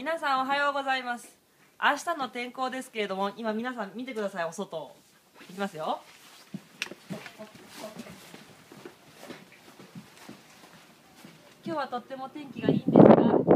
皆さんおはようございます。明日の天候ですけれども今皆さん見てくださいお外。いきますよ。今日はとっても天気がいいんですがが